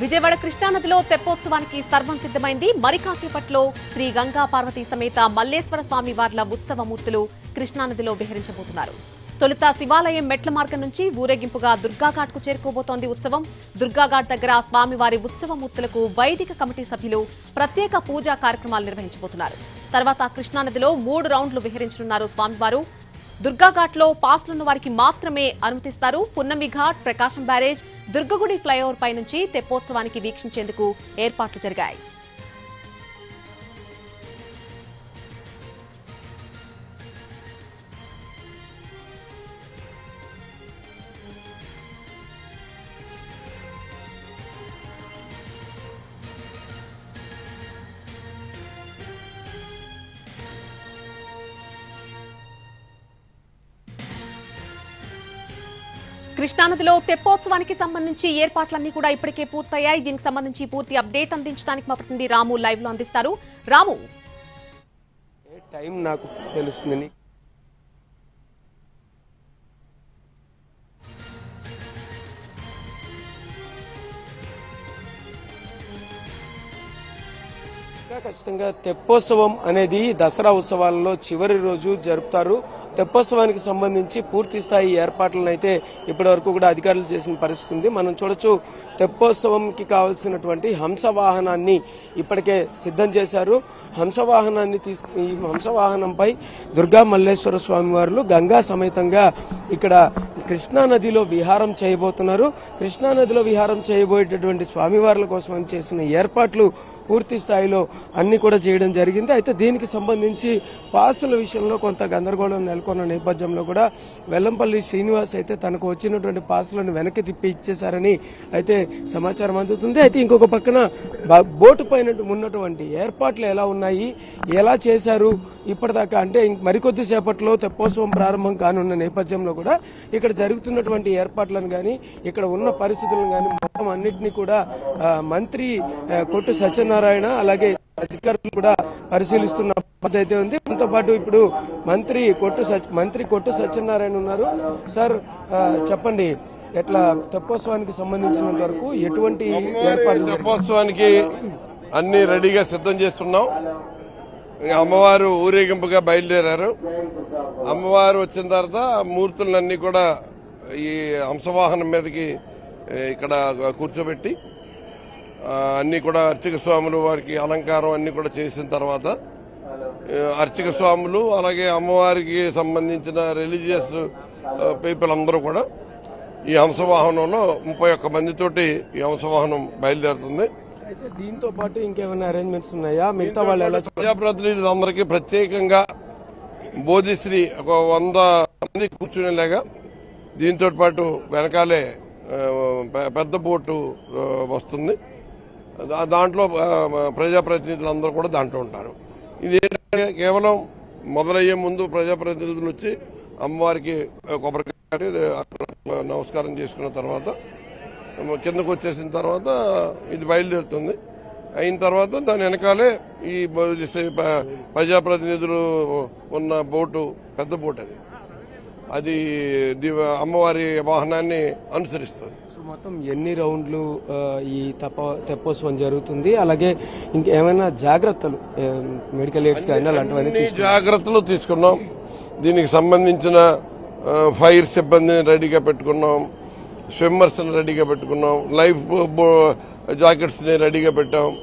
విజయవాడ కృష్ణానదిలో తెప్పోత్సవానికి సర్వం సిద్ధమైంది. మరి కాసేపట్లో శ్రీ గంగా పార్వతీ సమేత మల్లేశ్వర స్వామి వార్ల ఉత్సవమూర్తులు కృష్ణానదిలో విహరించబోతున్నారు. తొలుత శివాలయం మెట్ల మార్గం నుంచి ఊరేగింపుగా దుర్గాఘాట్కు చేరుకోబోతోంది ఉత్సవం. దుర్గాఘాట్ దగ్గర స్వామివారి ఉత్సవమూర్తులకు వైదిక కమిటీ సభ్యులు ప్రత్యేక పూజా కార్యక్రమాలు నిర్వహించబోతున్నారు. తర్వాత కృష్ణానదిలో మూడు రౌండ్లు విహరించనున్నారు స్వామివారు. దుర్గాఘాట్లో పాస్లున్న వారికి మాత్రమే అనుమతిస్తారు. పున్నమి ఘాట్ ప్రకాశం బ్యారేజ్ దుర్గగుడి ఫ్లైఓవర్ పై నుంచి తెప్పోత్సవానికి వీక్షించేందుకు ఏర్పాట్లు జరిగాయి. కృష్ణానదిలో తెప్పోత్సవానికి సంబంధించి ఏర్పాట్లన్నీ కూడా ఇప్పటికే పూర్తయ్యాయి. దీనికి సంబంధించి పూర్తి అప్డేట్ అందించడానికి మా ప్రతినిధి రాము లైవ్లో అందిస్తారు. రాము. టైం నాకు తెలుస్తుంది ఖచ్చితంగా తెప్పోత్సవం అనేది దసరా ఉత్సవాలలో చివరి రోజు జరుపుతారు. తెప్పోత్సవానికి సంబంధించి పూర్తి స్థాయి ఏర్పాట్లను అయితే ఇప్పటి వరకు కూడా అధికారులు చేసిన పరిస్థితి ఉంది. మనం చూడొచ్చు తెప్పోత్సవంకి కావాల్సినటువంటి హంస వాహనాన్ని ఇప్పటికే సిద్ధం చేశారు. హంస వాహనాన్ని తీసు ఈ హంస వాహనంపై దుర్గా మల్లేశ్వర స్వామి వారు గంగా సమేతంగా ఇక్కడ కృష్ణా నదిలో విహారం చేయబోతున్నారు. కృష్ణా నదిలో విహారం చేయబోయేటటువంటి స్వామివార్ల కోసం అని చేసిన ఏర్పాట్లు పూర్తి స్థాయిలో అన్ని కూడా చేయడం జరిగింది. అయితే దీనికి సంబంధించి పాసుల విషయంలో కొంత గందరగోళం నెలకొన్న నేపథ్యంలో కూడా వెల్లంపల్లి శ్రీనివాస్ అయితే తనకు వచ్చినటువంటి పాసులను వెనక్కి తిప్పి ఇచ్చేశారని అయితే సమాచారం అందుతుంది. అయితే ఇంకొక పక్కన బ- బోటు పైన ఉన్నటువంటి ఏర్పాట్లు ఎలా ఉన్నాయి? ఎలా చేశారు? ఇప్పటిదాకా అంటే మరికొద్ది సేపట్లో తెప్పోత్సవం ప్రారంభం కానున్న నేపథ్యంలో కూడా ఇక్కడ జరుగుతున్నటువంటి ఏర్పాట్లను కానీ ఇక్కడ ఉన్న పరిస్థితులను కానీ మొత్తం అన్నింటినీ కూడా మంత్రి కొట్టు సత్యనారాయణ అలాగే అధికారులు కూడా పరిశీలిస్తున్న పద్ధతి అయితే ఉంది. దాంతో పాటు ఇప్పుడు మంత్రి కొట్టు మంత్రి కొట్టు సత్యనారాయణ ఉన్నారు. సార్ చెప్పండి ఎట్లా తెప్పోత్సవానికి సంబంధించినంత వరకు ఎటువంటి ఏర్పాట్లు తెప్పోత్సవానికి అన్ని రెడీగా సిద్ధం చేస్తున్నాం. అమ్మవారు ఊరేగింపుగా బయలుదేరారు. అమ్మవారు వచ్చిన తర్వాత మూర్తులన్నీ కూడా ఈ హంసవాహనం మీదకి ఇక్కడ కూర్చోబెట్టి అన్నీ కూడా అర్చక స్వాములు వారికి అలంకారం అన్నీ కూడా చేసిన తర్వాత అర్చక స్వాములు అలాగే అమ్మవారికి సంబంధించిన రిలీజియస్ పీపుల్ అందరూ కూడా ఈ హంసవాహనంలో ముప్పై ఒక్క మందితోటి ఈ హంసవాహనం బయలుదేరుతుంది. అయితే దీంతో పాటు ఇంకేమైనా అరేంజ్మెంట్స్ ఉన్నాయా? మిగతా వాళ్ళు ఎలా ప్రజాప్రతినిధులందరికీ ప్రత్యేకంగా బోధిశ్రీ ఒక వంద మంది కూర్చునేలాగా దీంతో పాటు వెనకాలే పెద్ద బోటు వస్తుంది. దాంట్లో ప్రజాప్రతినిధులందరూ కూడా దాంట్లో ఉంటారు. ఇది ఏంటంటే కేవలం మొదలయ్యే ముందు ప్రజాప్రతినిధులు వచ్చి అమ్మవారికి కొబ్బరికాయ నమస్కారం చేసుకున్న తర్వాత కిందకు వచ్చేసిన తర్వాత ఇది బయలుదేరుతుంది. అయిన తర్వాత దాని వెనకాలే ఈ ప్రజాప్రతినిధులు ఉన్న బోటు పెద్ద బోట్ అది. అది అమ్మవారి వాహనాన్ని అనుసరిస్తుంది. మొత్తం ఎన్ని రౌండ్లు ఈ తప తెప్పోత్సవం జరుగుతుంది? అలాగే ఇంకేమైనా జాగ్రత్తలు మెడికల్ ఎయిడ్స్ కానీ అలాంటివన్నీ జాగ్రత్తలు తీసుకున్నాం. దీనికి సంబంధించిన ఫైర్ సిబ్బందిని రెడీగా పెట్టుకున్నాం. స్విమ్మర్స్ రెడీగా పెట్టుకున్నాం. లైఫ్ బో- రెడీగా పెట్టాం.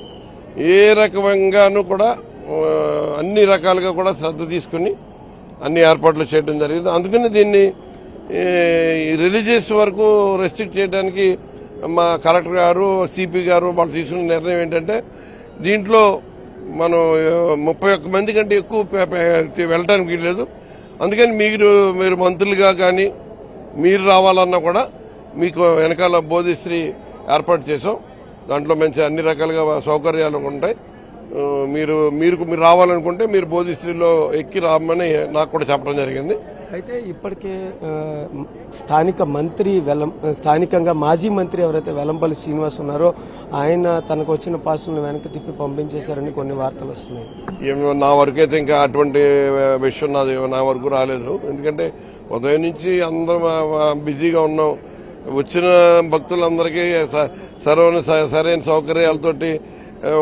ఏ రకంగానూ కూడా అన్ని రకాలుగా కూడా శ్రద్ధ తీసుకుని అన్ని ఏర్పాట్లు చేయడం జరిగింది. అందుకని దీన్ని రిలీజియస్ వరకు రెస్ట్రిక్ట్ చేయడానికి మా కలెక్టర్ గారు సిపి గారు వాళ్ళు తీసుకున్న నిర్ణయం ఏంటంటే దీంట్లో మనం ముప్పై ఒక్క మంది కంటే ఎక్కువ పె- వెళ్ళడానికి వీల్లేదు. అందుకని మీరు మీరు మంత్రులుగా కానీ మీరు రావాలన్నా కూడా మీకు వెనకాల బోధిశ్రీ ఏర్పాటు చేసాం దాంట్లో మంచి అన్ని రకాలుగా సౌకర్యాలు ఉంటాయి. మీరు మీరు మీరు రావాలనుకుంటే మీరు బోధిశ్రీలో ఎక్కి రామని నాకు కూడా చెప్పడం జరిగింది. అయితే ఇప్పటికే స్థానిక మంత్రి వెల్లం స్థానికంగా మాజీ మంత్రి ఎవరైతే వెల్లంపల్లి శ్రీనివాస్ ఉన్నారో ఆయన తనకు వచ్చిన పాసులను వెనక్కి తిప్పి పంపించేశారని కొన్ని వార్తలు వస్తున్నాయి. ఏమో నా వరకు అయితే ఇంకా అటువంటి విషయం నాది నా వరకు రాలేదు. ఎందుకంటే ఉదయం నుంచి అందరం బిజీగా ఉన్నాం. వచ్చిన భక్తులందరికీ స- సరైన స- సరైన సౌకర్యాలతోటి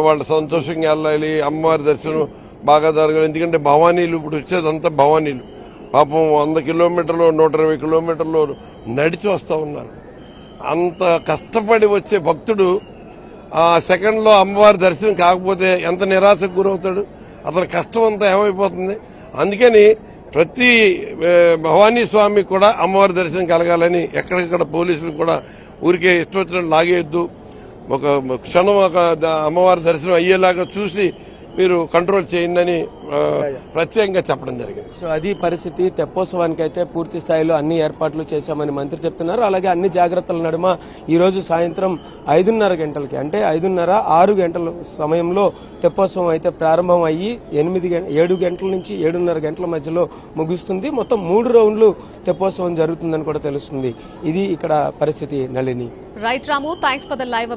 వాళ్ళు సంతోషంగా వెళ్ళాలి అమ్మవారి దర్శనం బాగా జరగాలి. ఎందుకంటే భవానీలు ఇప్పుడు వచ్చేదంతా భవానీలు. పాపం వంద కిలోమీటర్లు నూట ఇరవై కిలోమీటర్లు నడిచి వస్తూ ఉన్నారు. అంత కష్టపడి వచ్చే భక్తుడు ఆ సెకండ్లో అమ్మవారి దర్శనం కాకపోతే ఎంత నిరాశకు గురవుతాడు? అతని కష్టం అంతా ఏమైపోతుంది? అందుకని ప్రతి భవానీ స్వామి కూడా అమ్మవారి దర్శనం కలగాలని ఎక్కడికక్కడ పోలీసులు కూడా ఊరికే ఇష్టం వచ్చినట్టు లాగేయద్దు. ఒక క్షణం ఒక అమ్మవారి దర్శనం అయ్యేలాగా చూసి మీరు కంట్రోల్ చేయండి అని ప్రత్యేకంగా చెప్పడం జరిగింది. సో అది పరిస్థితి తెప్పోత్సవానికి అయితే పూర్తి స్థాయిలో అన్ని ఏర్పాట్లు చేశామని మంత్రి చెప్తున్నారు. అలాగే అన్ని జాగ్రత్తల నడుమ ఈ రోజు సాయంత్రం ఐదున్నర గంటలకి అంటే ఐదున్నర ఆరు గంటల సమయంలో తెప్పోత్సవం అయితే ప్రారంభం అయ్యి ఎనిమిది గం- ఏడు గంటల నుంచి ఏడున్నర గంటల మధ్యలో ముగుస్తుంది. మొత్తం మూడు రౌండ్లు తెప్పోత్సవం జరుగుతుందని కూడా తెలుస్తుంది. ఇది ఇక్కడ పరిస్థితి Nalini. Right Ramu thanks for the live